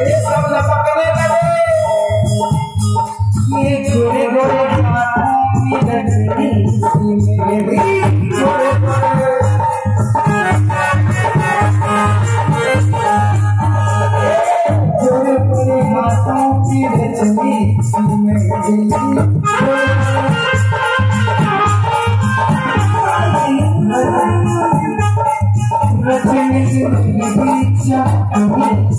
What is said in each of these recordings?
लपकने लगे ये गोरे गोरे हाथों की रजनी मेरी गोरे गोरे गोरे गोरे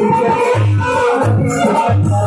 Thank you.